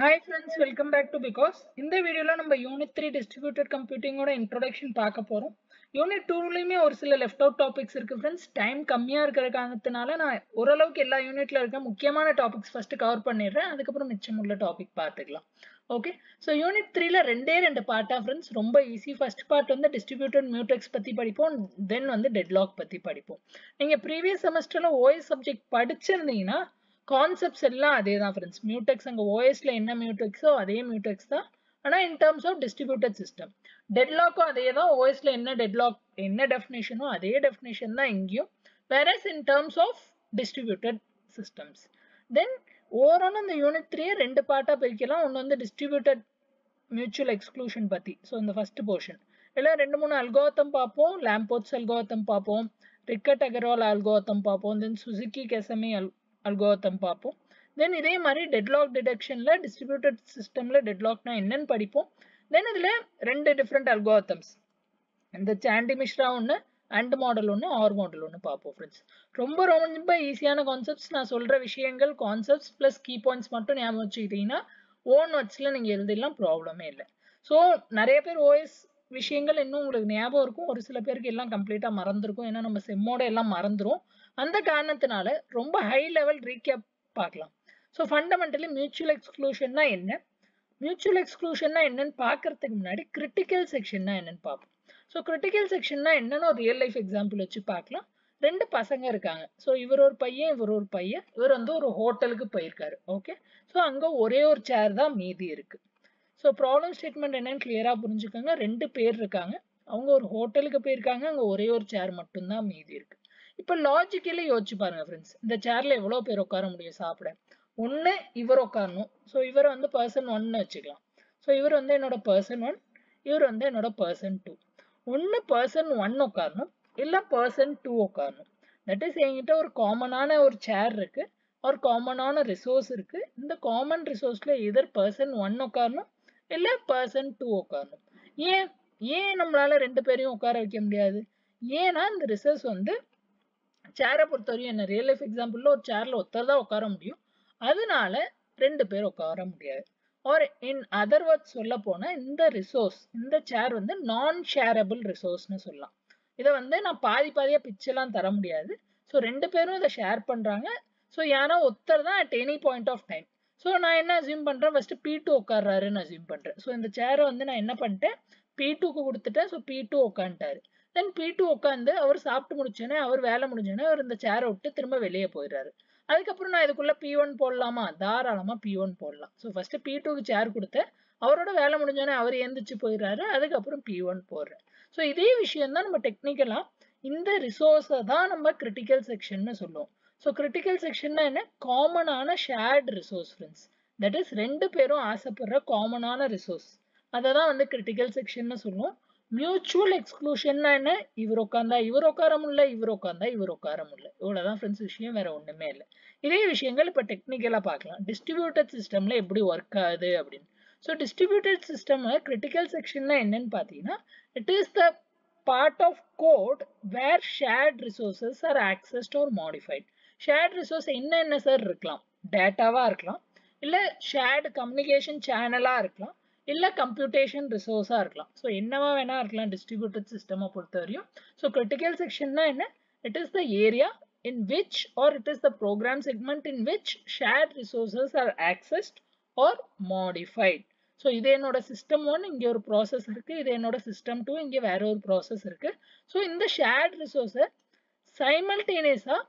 Hi friends welcome back to because இந்த வீடியோவில் நம்ம யூனிட் த்ரீ டிஸ்ட்ரிபியூட்டட் கம்ப்யூட்டிங்கோட இன்ட்ரொடக்ஷன் பார்க்க போகிறோம் யூனிட் டூலையுமே ஒரு சில லெஃப்ட் அவுட் டாபிக்ஸ் இருக்குது ஃப்ரெண்ட்ஸ் டைம் கம்மியாக இருக்கிற காரணத்தினால நான் ஓரளவுக்கு எல்லா யூனிட்ல இருக்க முக்கியமான டாபிக்ஸ் ஃபஸ்ட்டு கவர் பண்ணிடுறேன். அதுக்கப்புறம் மிச்சமுள்ள டாபிக் பார்த்துக்கலாம். ஓகே ஸோ யூனிட் த்ரீல ரெண்டே ரெண்டு பார்ட்டாக ஃப்ரெண்ட்ஸ் ரொம்ப ஈஸி ஃபர்ஸ்ட் பார்ட் வந்து டிஸ்ட்ரிபியூட்டட் மியூடெக்ஸ் பற்றி படிப்போம். தென் வந்து டெட்லாக் பற்றி படிப்போம். நீங்கள் ப்ரீவியஸ் செமஸ்டரில் ஓஎஸ் சப்ஜெக்ட் படிச்சிருந்தீங்கன்னா கான்செப்ட்ஸ் எல்லாம் அதே தான் ஃப்ரெண்ட்ஸ் மியூடெக்ஸ் அங்கே ஓஎஸ்ல என்ன மியூடெக்ஸோ அதே மியூடெக்ஸ் தான். ஆனால் in terms of distributed system டெட்லாக்கும் அதே தான் ஓஎஸ்ல என்ன டெட்லாக் என்ன டெஃபினேஷனோ அதே டெஃபினேஷன் தான் இங்கேயும். Whereas in terms of distributed systems then overall இந்த யூனிட் த்ரீயே ரெண்டு பார்ட்டாக பிரிக்கலாம். ஒன்று வந்து டிஸ்ட்ரிபியூட்டட் மியூச்சுவல் எக்ஸ்க்ளூஷன் பற்றி ஸோ இந்த ஃபஸ்ட் போர்ஷன் இல்லை ரெண்டு மூணு அல்கோத்தம் பார்ப்போம். லேம்போட்ஸ் அல்கோத்தம் பார்ப்போம். ரிக்கட் அகர்வால் அல்கோத்தம் பார்ப்போம். தென் சுசுக்கி கெசமி அல் அல்கோத்தம் பார்ப்போம். தென் இதே மாதிரி டெட்லாக் டிடெக்ஷனில் டிஸ்ட்ரிபியூட்டட் சிஸ்டமில் டெட்லாக்னா என்னன்னு படிப்போம். தென் இதில் ரெண்டு டிஃப்ரெண்ட் அல்கோத்தம்ஸ் இந்த சாண்டி மிஷ்ரா ஒன்று அண்ட் மாடல் ஒன்று ஆர் மாடல் ஒன்று பார்ப்போம் ஃப்ரெண்ட்ஸ் ரொம்ப ரொம்ப ஈஸியான கான்செப்ட்ஸ் நான் சொல்கிற விஷயங்கள் கான்செப்ட்ஸ் ப்ளஸ் கீ பாயிண்ட்ஸ் மட்டும் ஞாபகம் வச்சுக்கிட்டீங்கன்னா ஓன் வச்சில் நீங்கள் எழுதிடலாம் ப்ராப்ளமே இல்லை. ஸோ நிறைய பேர் ஓஎஸ் விஷயங்கள் இன்னும் உங்களுக்கு ஞாபகம் இருக்கும். ஒரு சில பேருக்கு எல்லாம் கம்ப்ளீட்டாக மறந்துருக்கும். ஏன்னா நம்ம செம்மோட எல்லாம் மறந்துடும் அந்த காரணத்தினால ரொம்ப ஹை லெவல் ரீகேப் பார்க்கலாம். ஸோ ஃபண்டமெண்டலி மியூச்சுவல் எக்ஸ்க்ளூஷன்னா என்ன? மியூச்சுவல் எக்ஸ்க்ளூஷன்னா என்னன்னு பார்க்கறதுக்கு முன்னாடி கிரிட்டிக்கல் செக்ஷன்னா என்னன்னு பார்ப்போம். ஸோ கிரிட்டிக்கல் செக்ஷன்னா என்னன்னு ஒரு ரியல் லைஃப் எக்ஸாம்பிள் வச்சு பார்க்கலாம். ரெண்டு பசங்க இருக்காங்க. ஸோ இவர் ஒரு பையன் இவர் ஒரு பையன். இவர் வந்து ஒரு ஹோட்டலுக்கு போயிருக்காரு. ஓகே ஸோ அங்கே ஒரே ஒரு சேர் தான் மீதி இருக்கு. ஸோ ப்ராப்ளம் ஸ்டேட்மெண்ட் என்னன்னு கிளியராக புரிஞ்சுக்கோங்க. ரெண்டு பேர் இருக்காங்க. அவங்க ஒரு ஹோட்டலுக்கு போயிருக்காங்க. அங்கே ஒரே ஒரு சேர் மட்டும்தான் மீதி இருக்கு. இப்போ லாஜிக்கலி யோசிச்சு பாருங்க ஃப்ரெண்ட்ஸ் இந்த சேர்ல எவ்வளோ பேர் உட்கார முடியும் சாப்பிட? ஒன்று இவர் உட்காரணும். ஸோ இவரை வந்து பர்சன் ஒன்னு வச்சுக்கலாம். ஸோ இவர் வந்து என்னோட பர்சன் ஒன் இவர் வந்து என்னோட பர்சன் டூ ஒன்று பர்சன் ஒன் உட்காரணும். இல்லை பர்சன் டூ உட்காரணும். தட் இஸ் என்கிட்ட ஒரு காமனான ஒரு சேர் இருக்கு. ஒரு காமனான ரிசோர்ஸ் இருக்கு. இந்த காமன் ரிசோர்ஸ்ல எதர் பர்சன் ஒன் உட்காரணும் இல்லை பர்சன் டூ உட்காரணும். ஏன்? ஏன் நம்மளால ரெண்டு பேரையும் உட்கார வைக்க முடியாது? ஏன்னா இந்த ரிசோர்ஸ் வந்து சேரை பொறுத்தவரையும் என்ன ரியல் லைஃப் எக்ஸாம்பிளில் ஒரு சேரில் ஒருத்தர் தான் உட்கார முடியும். அதனால ரெண்டு பேர் உட்கார முடியாது. ஆர் இன் அதர் வேர்ட்ஸ் சொல்ல போனால் இந்த ரிசோர்ஸ் இந்த சேர் வந்து நான் ஷேரபிள் ரிசோர்ஸ்னு சொல்லலாம். இதை வந்து நான் பாதி பாதியாக பிச்செல்லாம் தர முடியாது. ஸோ ரெண்டு பேரும் இதை ஷேர் பண்ணுறாங்க ஸோ யாரோ ஒருத்தர் தான் at any point of time so நான் என்ன அசியூம் பண்ணுறேன் ஃபஸ்ட்டு பி டூ உட்காடுறாருன்னு அசியூம் பண்ணுறேன் ஸோ இந்த சேரை வந்து நான் என்ன பண்ணிட்டேன்? பி டூக்கு கொடுத்துட்டேன். ஸோ பி டூ உட்காந்துட்டாரு தென் பி டூ உட்காந்து அவர் சாப்பிட்டு முடிச்சோன்னே அவர் வேலை முடிஞ்சோன்னே அவர் இந்த சேரை விட்டு திரும்ப வெளியே போயிடுறாரு. அதுக்கப்புறம் நான் இதுக்குள்ள பி ஒன் போடலாமா? தாராளமா பி ஒன் போடலாம். ஸோ ஃபர்ஸ்ட் பி டூக்கு சேர் கொடுத்தேன் அவரோட வேலை முடிஞ்சோன்னே அவர் எந்திரிச்சு போயிடுறாரு. அதுக்கப்புறம் பி ஒன் போடுறேன். ஸோ இதே விஷயம் தான் நம்ம டெக்னிக்கலா இந்த ரிசோர்ஸை தான் நம்ம கிரிட்டிக்கல் செக்ஷன்னு சொல்லுவோம். ஸோ கிரிட்டிக்கல் செக்ஷன்னா என்ன? காமனான shared resource friends that is ரெண்டு பேரும் ஆசைப்படுற காமனான ரிசோர்ஸ் அதை தான் வந்து கிரிட்டிக்கல் செக்ஷன்னு சொல்லுவோம். மியூச்சுவல் எக்ஸ்க்ளூஷன்னா என்ன? இவர் உட்காந்தா இவர் உட்கார முடியல இவர் உட்காந்தா இவர் உட்கார முடியல இவ்வளோதான் ஃப்ரெண்ட்ஸ் விஷயம் வேற ஒன்றுமே இல்லை. இதே விஷயங்கள் இப்போ டெக்னிக்கலாக பார்க்கலாம். டிஸ்ட்ரிபியூட்டட் சிஸ்டம்ல எப்படி ஒர்க் ஆகுது அப்படின்னு. ஸோ டிஸ்ட்ரிபியூட்டட் சிஸ்டம் கிரிட்டிக்கல் செக்ஷன்னா என்னன்னு பார்த்தீங்கன்னா it is the part of code where shared resources are accessed or modified shared resource என்னென்ன சார் இருக்கலாம்? டேட்டாவாக இருக்கலாம். இல்லை ஷேர்டு கம்யூனிகேஷன் சேனலாக இருக்கலாம். இல்லை கம்ப்யூட்டேஷன் ரிசோர்ஸாக இருக்கலாம். ஸோ என்னவா வேணா இருக்கலாம் டிஸ்ட்ரிபியூட்டட் சிஸ்டமை பொறுத்த வரையும் ஸோ கிரிட்டிக்கல் செக்ஷன்னா என்ன? It is the area in which are it is the program segment in which shared resources are accessed or modified so இது என்னோட சிஸ்டம் ஒன் இங்கே ஒரு ப்ராசஸ் இருக்கு. இது என்னோட சிஸ்டம் டூ இங்கே வேற ஒரு ப்ராசஸ் இருக்கு. ஸோ இந்த ஷேர்ட் ரிசோர்ஸை சைமல்டேனியஸாக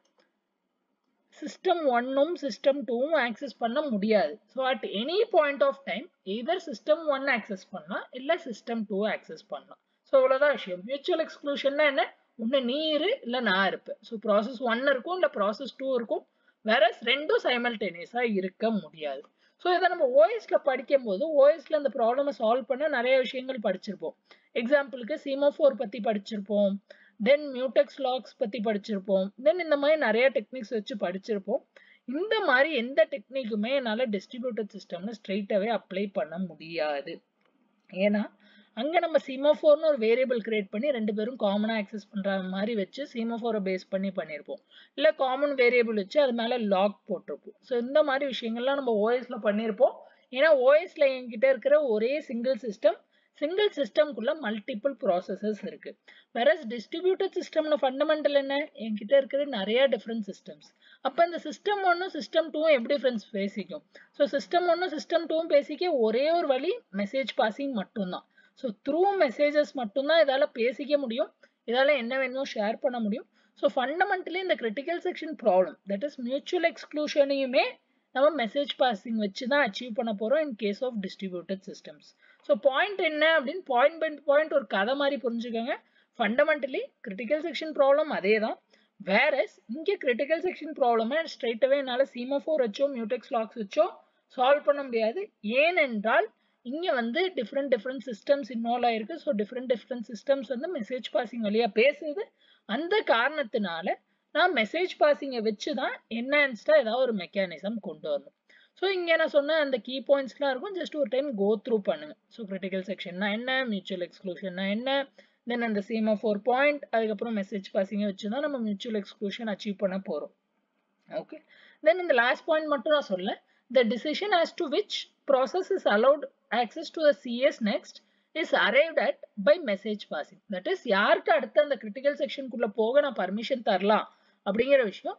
சிஸ்டம் ஒன்னும் சிஸ்டம் டூவும் ஆக்சஸ் பண்ண முடியாது. So at any point of time either system one access பண்ணலாம் இல்லை சிஸ்டம் டூ ஆக்சஸ் பண்ணலாம். ஸோ அவ்வளோதான் விஷயம். மியூச்சுவல் எக்ஸ்க்ளூஷன்னா என்ன? ஒன்று நீ இரு இல்லை நான் இருப்பேன். ஸோ ப்ராசஸ் ஒன் இருக்கும் இல்லை ப்ராசஸ் டூ இருக்கும். வேற ரெண்டும் சைமல்டேனியஸாக இருக்க முடியாது. ஸோ இதை நம்ம ஓஎஸ்ல படிக்கும் போது ஓஎஸ்ல இந்த ப்ராப்ளமை சால்வ் பண்ண நிறைய விஷயங்கள் படிச்சிருப்போம். எக்ஸாம்பிளுக்கு சீமோஃபோர் பற்றி படிச்சிருப்போம். தென் மியூடெக்ஸ் லாக்ஸ் பற்றி படிச்சிருப்போம். தென் இந்த மாதிரி நிறைய டெக்னிக்ஸ் வச்சு படிச்சிருப்போம். இந்த மாதிரி எந்த டெக்னிக்குமே என்னால் டிஸ்ட்ரிபியூட்டட் சிஸ்டம்னு ஸ்ட்ரெயிட்டாகவே அப்ளை பண்ண முடியாது. ஏன்னா அங்கே நம்ம சீமோஃபோர்னு ஒரு வேரியபிள் கிரியேட் பண்ணி ரெண்டு பேரும் காமனாக ஆக்சஸ் பண்ணுற மாதிரி வச்சு சீமோஃபோரை பேஸ் பண்ணி பண்ணியிருப்போம் இல்லை காமன் வேரியபிள் வச்சு அது மேலே லாக் போட்டிருப்போம். ஸோ இந்த மாதிரி விஷயங்கள்லாம் நம்ம ஓஎஸில் பண்ணியிருப்போம் ஏன்னா ஓஎஸில் என்கிட்ட இருக்கிற ஒரே சிங்கிள் சிஸ்டம் சிங்கிள் சிஸ்டம்குள்ள மல்டிபிள் ப்ராசஸஸ் இருக்கு. வேற டிஸ்ட்ரிபியூட்டட் சிஸ்டம்ல ஃபண்டமெண்டல் என்ன? என்கிட்ட இருக்கிற நிறைய டிஃப்ரெண்ட் சிஸ்டம்ஸ் அப்போ இந்த சிஸ்டம் ஒன்றும் சிஸ்டம் டூவும் எப்படி ஃப்ரெண்ட்ஸ் பேசிக்கும்? ஸோ சிஸ்டம் ஒன்னும் சிஸ்டம் டூவும் பேசிக்க ஒரே ஒரு வழி மெசேஜ் பாசிங் மட்டும்தான். ஸோ த்ரூ மெசேஜஸ் மட்டும்தான் இதால பேசிக்க முடியும். இதால என்ன வேணுமோ ஷேர் பண்ண முடியும். ஸோ ஃபண்டமெண்டலி இந்த critical section problem that is mutual எக்ஸ்க்ளூஷனையுமே நம்ம மெசேஜ் பாசிங் வச்சு தான் அச்சீவ் பண்ண போறோம் in case of distributed systems so point என்ன அப்படின்னு பாயிண்ட் பை பாயிண்ட் ஒரு கதை மாதிரி புரிஞ்சுக்கோங்க. ஃபண்டமெண்டலி கிரிட்டிக்கல் செக்ஷன் ப்ராப்ளம் அதே தான் வேறஸ் இங்கே கிரிட்டிக்கல் செக்ஷன் ப்ராப்ளமை ஸ்ட்ரைட்டாகவே என்னால் சீமோஃபோர் வச்சோ மியூடெக்ஸ் லாக்ஸ் வச்சோ சால்வ் பண்ண முடியாது. ஏனென்றால் இங்கே வந்து டிஃப்ரெண்ட் டிஃப்ரெண்ட் சிஸ்டம்ஸ் இன்வால்வ் ஆகிருக்கு ஸோ டிஃப்ரெண்ட் டிஃப்ரெண்ட் சிஸ்டம்ஸ் வந்து மெசேஜ் பாசிங் வழியாக பேசுது. அந்த காரணத்தினால நான் மெசேஜ் பாசிங்கை வச்சு தான் என்ஹான்ஸ்டாக ஏதாவது ஒரு மெக்கானிசம் கொண்டு வரணும். ஸோ இங்கே நான் சொன்ன அந்த கீ பாயிண்ட்ஸ்லாம் இருக்கும். ஜஸ்ட் ஒரு டைம் கோ த்ரூ பண்ணுங்க. ஸோ கிரிட்டிக்கல் செக்ஷன்னா என்ன? மியூச்சுவல் எக்ஸ்க்ளூஷன்னா என்ன? தென் அந்த சீமா ஃபோர் பாயிண்ட் அதுக்கப்புறம் மெசேஜ் பாசிங்க வச்சு தான் நம்ம மியூச்சுவல் எக்ஸ்க்ளூஷன் அச்சீவ் பண்ண போகிறோம் ஓகே தென் இந்த லாஸ்ட் பாயிண்ட் மட்டும் நான் சொல்ல the decision as to which process is allowed access to the CS next is arrived at by message passing that is யாருக்கு அடுத்து அந்த கிரிட்டிக்கல் செக்ஷனுக்குள்ளே போக நான் பர்மிஷன் தரலாம் அப்படிங்கிற விஷயம்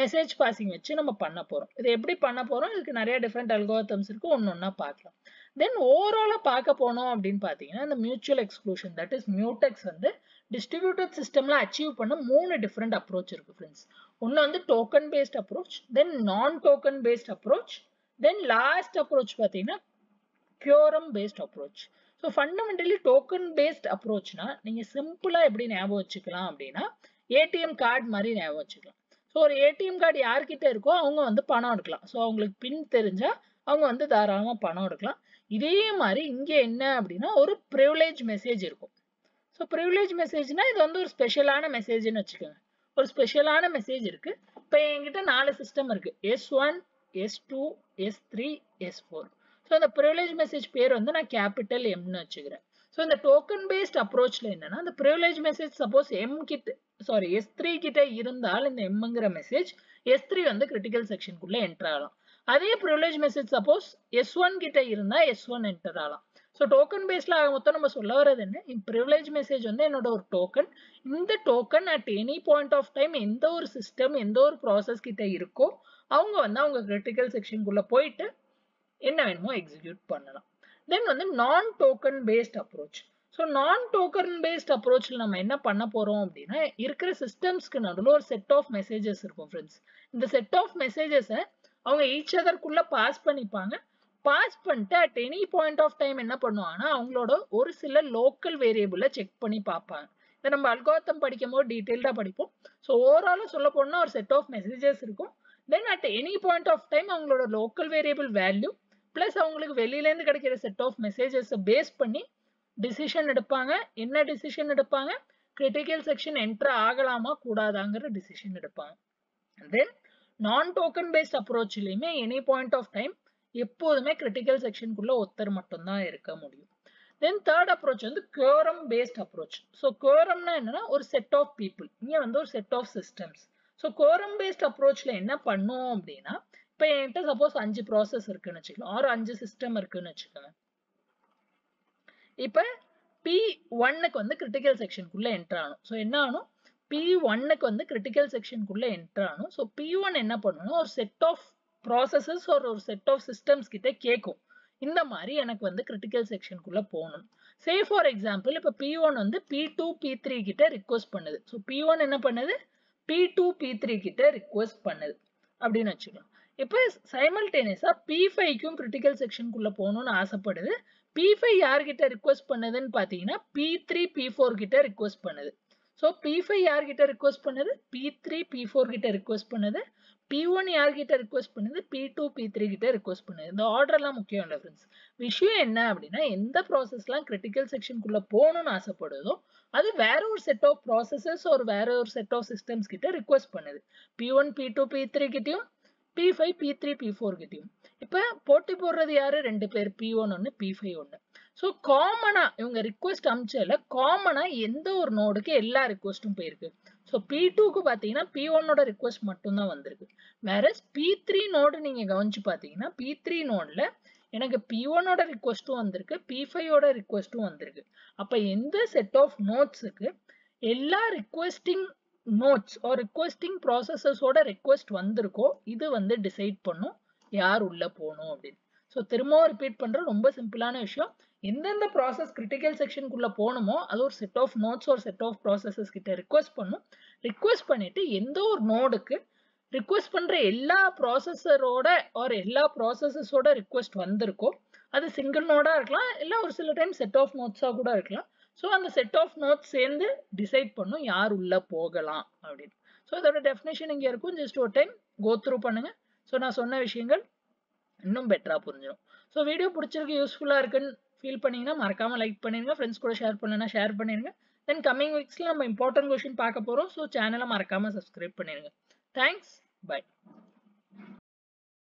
மெசேஜ் பாசிங் வச்சு நம்ம பண்ண போகிறோம் இது எப்படி பண்ண போகிறோம் இதுக்கு நிறைய டிஃப்ரெண்ட் அல்கோத்தம்ஸ் இருக்கு. ஒன்று ஒன்றா பார்க்கலாம். தென் ஓவராலாக பார்க்க போனோம் அப்படின்னு பார்த்தீங்கன்னா இந்த mutual exclusion that is mutex வந்து டிஸ்ட்ரிபியூட்டட் சிஸ்டம்ல அச்சீவ் பண்ண மூணு டிஃப்ரெண்ட் அப்ரோச் இருக்கு ஃப்ரெண்ட்ஸ் ஒன்று வந்து டோக்கன் பேஸ்ட் அப்ரோச் தென் நான் token based approach then last approach பார்த்தீங்கன்னா quorum based approach so fundamentally token based அப்ரோச்னா நீங்கள் சிம்பிளாக எப்படி ஞாபகம் வச்சுக்கலாம் அப்படின்னா ஏடிஎம் கார்டு மாதிரி ஞாபகம் வச்சுக்கலாம். ஸோ ஒரு ஏடிஎம் கார்டு யார்கிட்ட இருக்கோ அவங்க வந்து பணம் எடுக்கலாம். ஸோ அவங்களுக்கு பின் தெரிஞ்சால் அவங்க வந்து தாராளமாக பணம் எடுக்கலாம். இதே மாதிரி இங்கே என்ன அப்படின்னா ஒரு ப்ரிவிலேஜ் மெசேஜ் இருக்கும். ஸோ ப்ரிவிலேஜ் மெசேஜ்னா இது வந்து ஒரு ஸ்பெஷலான மெசேஜ்னு வச்சுக்கோங்க. ஒரு ஸ்பெஷலான மெசேஜ் இருக்கு. இப்போ என்கிட்ட நாலு சிஸ்டம் இருக்கு. S one S two S three S four so அந்த ப்ரிவிலேஜ் மெசேஜ் பேர் வந்து நான் கேபிட்டல் எம்னு வச்சுக்கிறேன். ஸோ இந்த டோக்கன் பேஸ்ட் அப்ரோச்சில் என்னன்னா அந்த ப்ரிவிலேஜ் மெசேஜ் சப்போஸ் எம் கிட்ட சாரி எஸ் த்ரீ கிட்ட இருந்தால் இந்த எம்ங்கிற மெசேஜ் எஸ் த்ரீ வந்து கிரிட்டிக்கல் செக்ஷனுக்குள்ள என்டர் ஆகலாம். அதே privilege message suppose S one கிட்ட இருந்தா எஸ் ஒன் என்டர் ஆகலாம். ஸோ டோக்கன் பேஸ்ல ஆக மொத்தம் நம்ம சொல்ல வர்றது என்ன? ப்ரிவிலேஜ் மெசேஜ் வந்து என்னோட ஒரு டோக்கன் இந்த token at any point of time எந்த ஒரு சிஸ்டம் எந்த ஒரு ப்ராசஸ் கிட்ட இருக்கோ அவங்க வந்து அவங்க கிரிட்டிக்கல் செக்ஷனுக்குள்ள போயிட்டு என்ன வேணுமோ எக்ஸிக்யூட் பண்ணலாம். தென் வந்து நான் டோக்கன் பேஸ்ட் அப்ரோச் ஸோ நான் டோக்கன் பேஸ்ட் அப்ரோச்சில் நம்ம என்ன பண்ண போகிறோம் அப்படின்னா இருக்கிற சிஸ்டம்ஸ்க்கு நடுவில் ஒரு செட் ஆஃப் மெசேஜஸ் இருக்கும் ஃப்ரெண்ட்ஸ் இந்த செட் ஆஃப் மெசேஜஸை அவங்க ஈச் அதற்குள்ள பாஸ் பண்ணிப்பாங்க. பாஸ் பண்ணிட்டு at any point of time என்ன பண்ணுவாங்கன்னா அவங்களோட ஒரு சில லோக்கல் வேரியபிளை செக் பண்ணி பார்ப்பாங்க. இதை நம்ம அல்கோத்தம் படிக்கும் போது டீட்டெயில்டாக படிப்போம். ஸோ ஓவராலாக சொல்ல போனால் ஒரு செட் ஆஃப் மெசேஜஸ் இருக்கும். Then at any point of time அவங்களோட லோக்கல் வேரியபிள் வேல்யூ ப்ளஸ் அவங்களுக்கு வெளியிலேருந்து கிடைக்கிற செட் ஆஃப் மெசேஜஸை பேஸ் பண்ணி டிசிஷன் எடுப்பாங்க. என்ன டிசிஷன் எடுப்பாங்க? கிரிட்டிக்கல் செக்ஷன் என்டர் ஆகலாமா கூடாதாங்கிற டிசிஷன் எடுப்பாங்க. தென் நான் டோக்கன் பேஸ்ட் அப்ரோச்லையுமே எனி பாயிண்ட் ஆஃப் டைம் எப்போதுமே கிரிட்டிக்கல் செக்ஷனுக்குள்ள ஒருத்தர் மட்டும்தான் இருக்க முடியும். தென் தேர்ட் அப்ரோச் வந்து கோரம் பேஸ்ட் அப்ரோச் ஸோ கோரம்னா என்னன்னா ஒரு செட் ஆஃப் பீப்புள் இங்கே வந்து ஒரு set of systems so quorum based அப்ரோச்சில் என்ன பண்ணும் அப்படின்னா இப்போ என்கிட்ட சப்போஸ் அஞ்சு ப்ராசஸ் இருக்குன்னு வச்சுக்கலாம் ஆறு அஞ்சு சிஸ்டம் இருக்குன்னு வச்சுக்கோங்க. இப்போ பி ஒன்னுக்கு வந்து கிரிட்டிக்கல் செக்ஷனுக்குள்ளே என்டர் ஆகணும். ஸோ என்ன ஆகணும்? பி ஒன்னுக்கு வந்து கிரிட்டிக்கல் செக்ஷனுக்குள்ளே என்ட்ரானும் ஆகணும். ஸோ பி ஒன் என்ன பண்ணணும் ஒரு செட் ஆஃப் ப்ராசஸஸ் ஒரு ஒரு செட் ஆஃப் சிஸ்டம்ஸ் கிட்ட கேட்கும் இந்த மாதிரி எனக்கு வந்து கிரிட்டிக்கல் செக்ஷனுக்குள்ளே போகணும். சே ஃபார் எக்ஸாம்பிள் இப்போ பி ஒன் வந்து பி டூ பி த்ரீ கிட்ட ரிக்வஸ்ட் பண்ணுது. ஸோ பி ஒன் என்ன பண்ணுது? பி டூ பி த்ரீ கிட்ட ரிக்வஸ்ட் பண்ணுது. அப்படின்னு வச்சுக்கலாம் இப்போ சைமல்டேனியஸாக பி ஃபைவ்க்கும் கிரிட்டிக்கல் செக்ஷனுக்குள்ளே போகணும்னு ஆசைப்படுது. பி ஃபைவ் யார்கிட்ட ரிக்வஸ்ட் பண்ணுதுன்னு பார்த்தீங்கன்னா பி த்ரீ பி ஃபோர் கிட்ட ரிக்வஸ்ட் பண்ணுது. ஸோ பி ஃபைவ் யார்கிட்ட ரிக்வஸ்ட் பண்ணுது? பி த்ரீ பி ஃபோர் கிட்ட ரிக்வஸ்ட் பண்ணுது. பி ஒன் யார்கிட்ட ரிக்வஸ்ட் பண்ணுது? பி டூ பி த்ரீ கிட்ட ரிக்வஸ்ட் பண்ணுது. இந்த ஆர்டர்லாம் முக்கியம் இல்லை ஃப்ரெண்ட்ஸ் விஷயம் என்ன அப்படின்னா எந்த ப்ராசஸ்லாம் கிரிட்டிக்கல் செக்ஷனுக்குள்ளே போகணும்னு ஆசைப்படுதோ அது வேற ஒரு செட் ஆஃப் ப்ராசஸஸ் ஒரு வேற ஒரு செட் ஆஃப் சிஸ்டம்ஸ் கிட்ட ரிக்வஸ்ட் பண்ணுது. P one P two P three கிட்டையும் P five P three P four இப்போ போட்டி போடுறது யாரு? ரெண்டு பேர் பி ஒன் ஒன்று பி ஃபைவ் ஒன்று ஸோ காமனா இவங்க ரிக்வஸ்ட் அமிச்சதுல காமனா எந்த ஒரு நோடுக்கு எல்லா ரிக்வஸ்ட்டும் போயிருக்கு. ஸோ பி டூக்கு பார்த்தீங்கன்னா பி ஒன்னோட ரிக்வஸ்ட் மட்டும்தான் வந்திருக்கு. வேற பி த்ரீ நோடு நீங்கள் கவனிச்சு பார்த்தீங்கன்னா பி த்ரீ நோடில் எனக்கு பி ஒன்னோட ரிக்வஸ்ட்டும் வந்திருக்கு பி ஃபைவோட ரிக்வஸ்ட்டும் வந்திருக்கு. அப்போ எந்த செட் ஆஃப் நோட்ஸுக்கு எல்லா ரிக்வெஸ்டிங் நோட்ஸ் ஆர் ரிக்வெஸ்டிங் ப்ராசஸஸோட ரிக்வெஸ்ட் வந்திருக்கோ இது வந்து டிசைட் பண்ணும் யார் உள்ளே போகணும் அப்படின்னு. ஸோ திரும்பவும் ரிப்பீட் பண்ணுற ரொம்ப சிம்பிளான விஷயம். எந்தெந்த ப்ராசஸ் கிரிட்டிக்கல் செக்ஷனுக்குள்ளே போகணுமோ அது ஒரு செட் ஆஃப் நோட்ஸ் ஒரு செட் ஆஃப் ப்ராசஸஸ் கிட்ட ரிக்வெஸ்ட் பண்ணும். ரிக்வெஸ்ட் பண்ணிவிட்டு எந்த ஒரு நோடுக்கு ரிக்வெஸ்ட் பண்ணுற எல்லா ப்ராசஸரோட ஆர் எல்லா ப்ராசஸஸோட ரிக்வெஸ்ட் வந்திருக்கோ அது சிங்கிள் நோடாக இருக்கலாம் இல்லை ஒரு சில டைம் செட் ஆஃப் நோட்ஸாக கூட இருக்கலாம். ஸோ அந்த செட் ஆஃப் நோட்ஸ் சேர்ந்து டிசைட் பண்ணும் யார் உள்ளே போகலாம் அப்படின்னு. ஸோ இதோட டெஃபினேஷன் இங்கே இருக்கும். ஜஸ்ட் ஒரு டைம் கோ த்ரூ ஸோ நான் சொன்ன விஷயங்கள் இன்னும் பெட்டரா புரிஞ்சிடும் ஸோ வீடியோ பிடிச்சிருக்கு யூஸ்ஃபுல்லாக இருக்குன்னு ஃபீல் பண்ணிங்கன்னா மறக்காமல் லைக் பண்ணிடுங்க ஃப்ரெண்ட்ஸ் கூட ஷேர் பண்ணலன்னா ஷேர் பண்ணிடுங்க தென் கம்மிங் வீக்ஸில் நம்ம இம்பார்ட்டன்ட் கொஷின் பார்க்க போகிறோம் ஸோ சேனலை மறக்காமல் சப்ஸ்கிரைப் பண்ணிடுங்க தேங்க்ஸ் பை